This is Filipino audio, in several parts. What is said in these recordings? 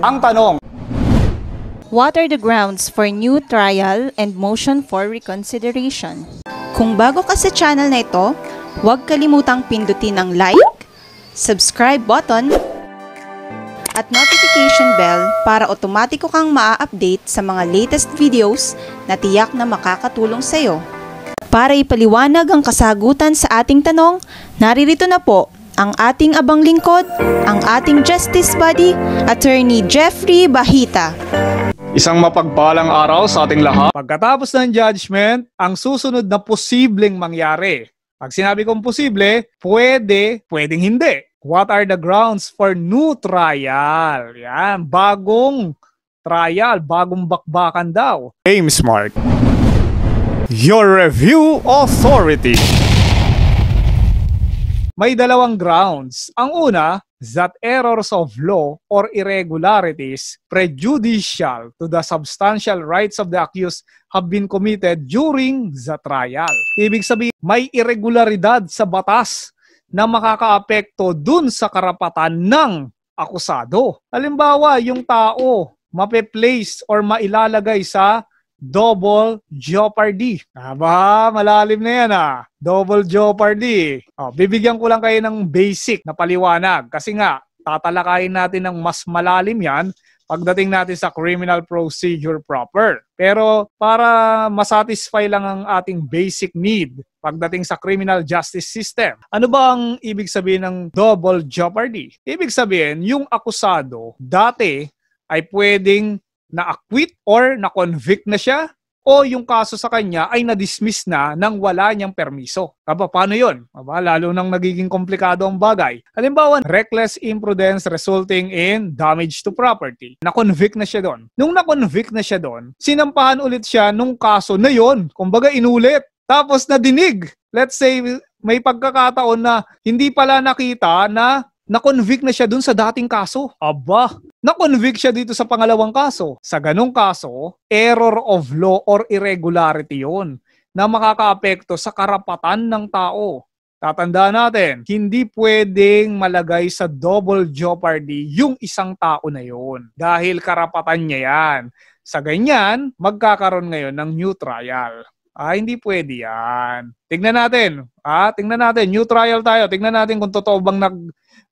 Ang tanong, What are the grounds for new trial and motion for reconsideration? Kung bago ka sa channel na ito, huwag kalimutang pindutin ang like, subscribe button, at notification bell para otomatiko kang maa-update sa mga latest videos na tiyak na makakatulong sa iyo. Para ipaliwanag ang kasagutan sa ating tanong, naririto na po ang ating abang lingkod, ang ating Justice Buddy, Attorney Jeffrey Bahita. isang mapagpalang araw sa ating lahat. Pagkatapos ng judgment, ang susunod na posibleng mangyari. Pag sinabi kong posible, pwede, pwedeng hindi. What are the grounds for new trial? Yan, bagong trial, bagong bakbakan daw. James Mark. Your Review Authority. May dalawang grounds. Ang una, that errors of law or irregularities prejudicial to the substantial rights of the accused have been committed during the trial. Ibig sabihin, may irregularidad sa batas na makakaapekto dun sa karapatan ng akusado. Halimbawa, yung tao mape-place or mailalagay sa double jeopardy. Aba, malalim na yan ah. Double jeopardy. Oh, bibigyan ko lang kayo ng basic na paliwanag kasi nga tatalakayin natin ng mas malalim yan pagdating natin sa criminal procedure proper. Pero para masatisfy lang ang ating basic need pagdating sa criminal justice system. Ano ba ang ibig sabihin ng double jeopardy? Ibig sabihin, yung akusado dati ay pwedeng na-acquit or na-convict na siya o yung kaso sa kanya ay na-dismiss na nang wala niyang permiso. Aba, paano yun? Aba, lalo nang nagiging komplikado ang bagay. Halimbawa, reckless imprudence resulting in damage to property. Na-convict na siya doon. Nung na-convict na siya doon, sinampahan ulit siya nung kaso na yon. Kumbaga, inulit. Tapos nadinig. Let's say, may pagkakataon na hindi pala nakita na na-convict na siya dun sa dating kaso. Aba, na-convict siya dito sa pangalawang kaso. Sa ganong kaso, error of law or irregularity yon na makakaapekto sa karapatan ng tao. Tatandaan natin, hindi pwedeng malagay sa double jeopardy yung isang tao na yon dahil karapatan niya yan. Sa ganyan, magkakaroon ngayon ng new trial. Ah, hindi pwede yan. Tingnan natin. Ah, tingnan natin. New trial tayo. Tingnan natin kung totoo bang nag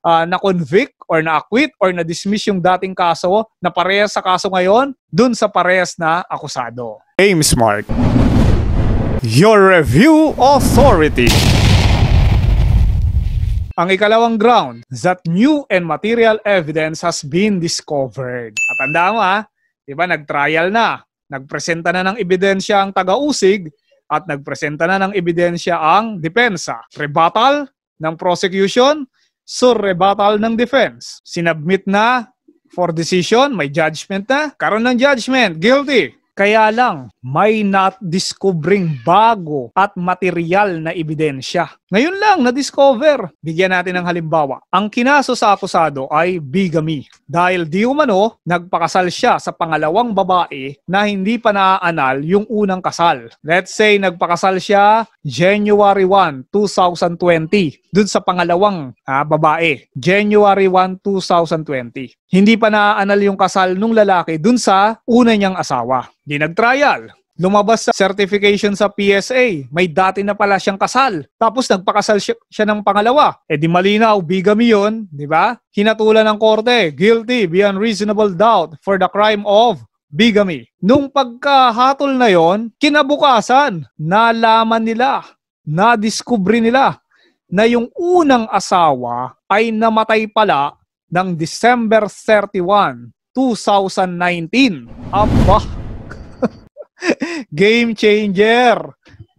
uh, na-convict or na-acquit or na-dismiss yung dating kaso na parehas sa kaso ngayon dun sa parehas na akusado. James Mark. Your Review Authority. Ang ikalawang ground, that new and material evidence has been discovered. At tanda mo ha, di ba, nag-trial na. Nagpresenta na ng ebidensya ang taga-usig at nagpresenta na ng ebidensya ang depensa. Rebuttal ng prosecution So, rebuttal ng defense. Sinubmit na for decision, may judgment na. Karon ng judgment, guilty. Kaya lang, may not discovering bago at material na ebidensya. Ngayon lang na-discover. Bigyan natin ng halimbawa. Ang kinaso sa akusado ay bigamy. Dahil di umano, nagpakasal siya sa pangalawang babae na hindi pa naaanal yung unang kasal. Let's say nagpakasal siya January 1, 2020 dun sa pangalawang ah, babae. January 1, 2020. Hindi pa naaanal yung kasal nung lalaki dun sa una niyang asawa. Di nag-trial. Lumabas sa certification sa PSA. May dati na pala siyang kasal. Tapos nagpakasal siya, siya ng pangalawa. E di malinaw, bigamy yun, di ba? Hinatulan ng korte, guilty beyond reasonable doubt for the crime of bigamy. Nung pagkahatol na yon, kinabukasan, nalaman nila, na-discover nila na yung unang asawa ay namatay pala ng December 31, 2019. Aba! Game changer.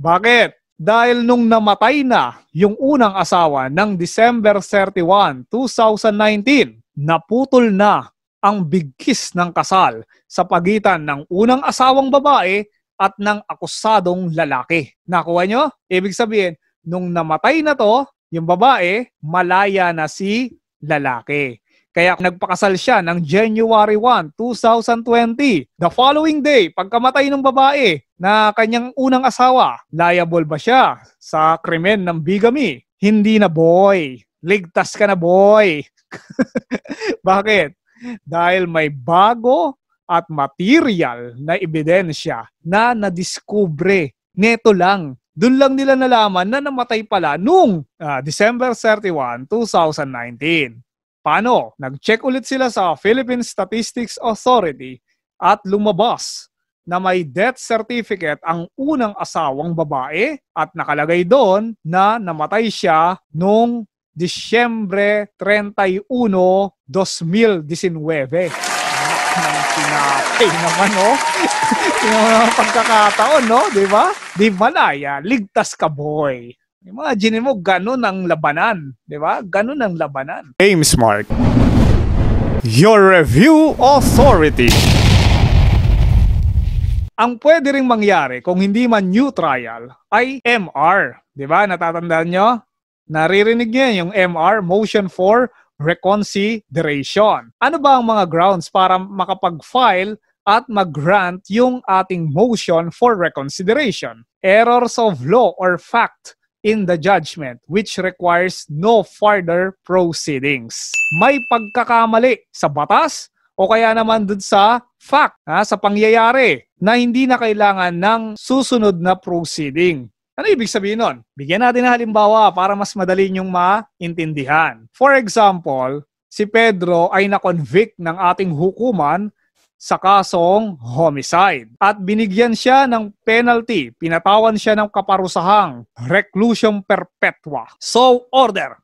Bakit? Dahil nung namatay na yung unang asawa ng December 31, 2019, naputol na ang bigkis ng kasal sa pagitan ng unang asawang babae at ng akusadong lalaki. Nakuha nyo? Ibig sabihin, nung namatay na to, yung babae, malaya na si lalaki. Kaya nagpakasal siya ng January 1, 2020. The following day, pagkamatay ng babae na kanyang unang asawa, liable ba siya sa krimen ng bigamy? Hindi na boy. Ligtas ka na boy. Bakit? Dahil may bago at material na ebidensya na nadiskubre neto lang. Doon lang nila nalaman na namatay pala nung uh, December 31, 2019. Paano? Nag-check ulit sila sa Philippine Statistics Authority at lumabas na may death certificate ang unang asawang babae at nakalagay doon na namatay siya noong Disyembre 31, 2019. Nang pinatay naman, no? Yung pagkakataon, no? Di ba? Di malaya, ligtas ka, boy. Imagine mo, ganun ang labanan. Di ba? Ganun ang labanan. James Mark. Your Review Authority. Ang pwede ring mangyari kung hindi man new trial ay MR. Di ba? Natatandaan nyo? Naririnig niyo yung MR, Motion for Reconsideration. Ano ba ang mga grounds para makapag-file at mag-grant yung ating motion for reconsideration? Errors of law or fact in the judgment which requires no further proceedings. May pagkakamali sa batas o kaya naman dun sa fact, ha, sa pangyayari na hindi na kailangan ng susunod na proceeding. Ano ibig sabihin nun? Bigyan natin ng halimbawa para mas madali niyong maintindihan. For example, si Pedro ay na-convict ng ating hukuman sa kasong homicide at binigyan siya ng penalty, pinatawan siya ng kaparusahang reclusion perpetua. So, order.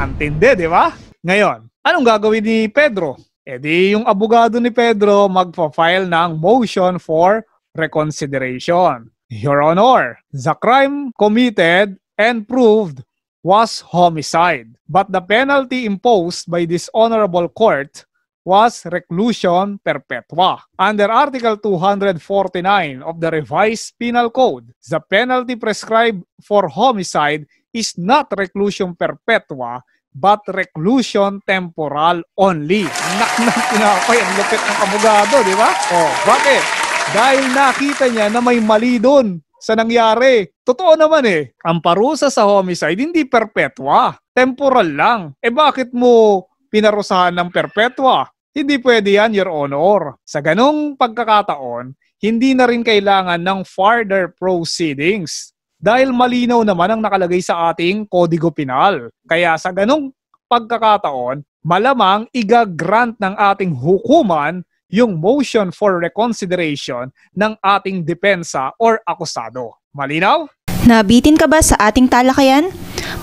Antindi, di ba? Ngayon, anong gagawin ni Pedro? E di yung abogado ni Pedro magpa-file ng motion for reconsideration. Your Honor, the crime committed and proved was homicide, but the penalty imposed by this honorable court was reclusion perpetua. Under Article 249 of the Revised Penal Code, the penalty prescribed for homicide is not reclusion perpetua but reclusion temporal only. Nak na pinapay, ang lupit ng abogado, di ba? Oh, bakit? Dahil nakita niya na may mali doon sa nangyari. Totoo naman eh, ang parusa sa homicide hindi perpetua, temporal lang. Eh bakit mo pinarusahan ng perpetua? Hindi pwede yan, Your Honor. Sa ganong pagkakataon, hindi na rin kailangan ng further proceedings dahil malinaw naman ang nakalagay sa ating Kodigo Penal. Kaya sa ganong pagkakataon, malamang igagrant ng ating hukuman yung motion for reconsideration ng ating depensa or akusado. Malinaw? Nabitin ka ba sa ating talakayan?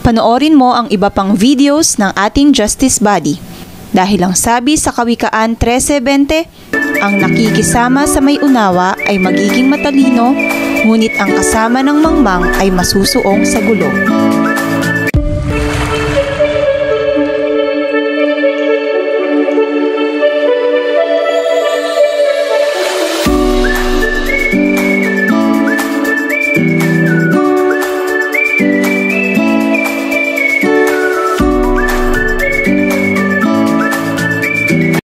Panoorin mo ang iba pang videos ng ating Justice Body. Dahil ang sabi sa Kawikaan 13.20, ang nakikisama sa may unawa ay magiging matalino ngunit ang kasama ng mangmang ay masusuong sa gulo.